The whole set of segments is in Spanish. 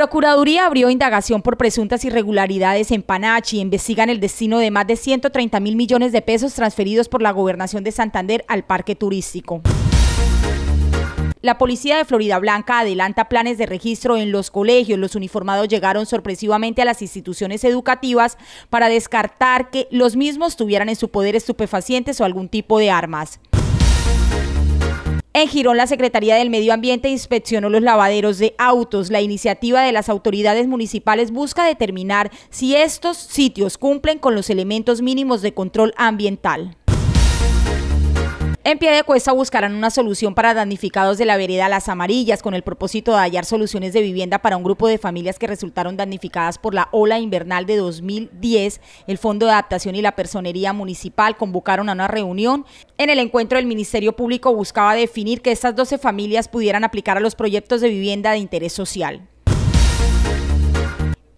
Procuraduría abrió indagación por presuntas irregularidades en Panachi. Investigan el destino de más de 130 mil millones de pesos transferidos por la gobernación de Santander al parque turístico. La policía de Florida Blanca adelanta planes de registro en los colegios. Los uniformados llegaron sorpresivamente a las instituciones educativas para descartar que los mismos tuvieran en su poder estupefacientes o algún tipo de armas. En Girón, la Secretaría del Medio Ambiente inspeccionó los lavaderos de autos. La iniciativa de las autoridades municipales busca determinar si estos sitios cumplen con los elementos mínimos de control ambiental. En pie de cuesta buscarán una solución para damnificados de la vereda Las Amarillas con el propósito de hallar soluciones de vivienda para un grupo de familias que resultaron damnificadas por la ola invernal de 2010. El Fondo de Adaptación y la Personería Municipal convocaron a una reunión. En el encuentro el Ministerio Público buscaba definir que estas 12 familias pudieran aplicar a los proyectos de vivienda de interés social.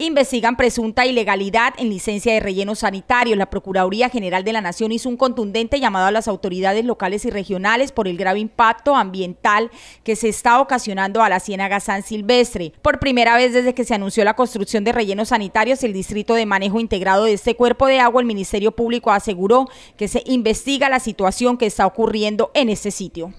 Investigan presunta ilegalidad en licencia de relleno sanitario. La Procuraduría General de la Nación hizo un contundente llamado a las autoridades locales y regionales por el grave impacto ambiental que se está ocasionando a la Ciénaga San Silvestre. Por primera vez desde que se anunció la construcción de rellenos sanitarios, el Distrito de Manejo Integrado de este cuerpo de agua, el Ministerio Público aseguró que se investiga la situación que está ocurriendo en este sitio.